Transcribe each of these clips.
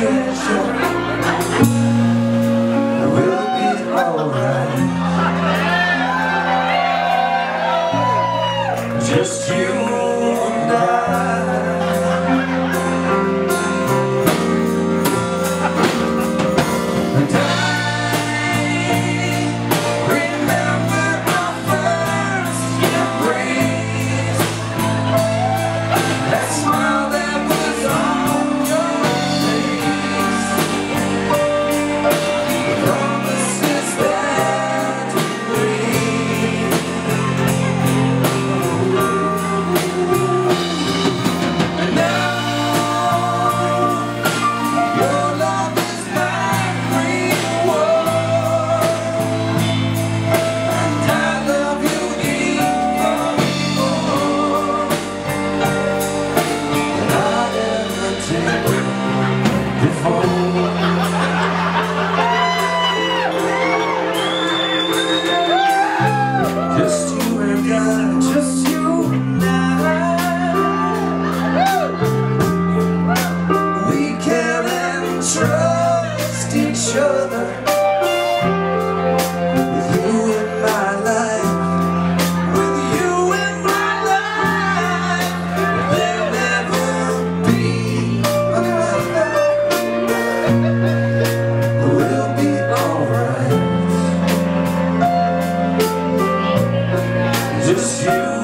treasure before you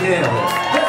手。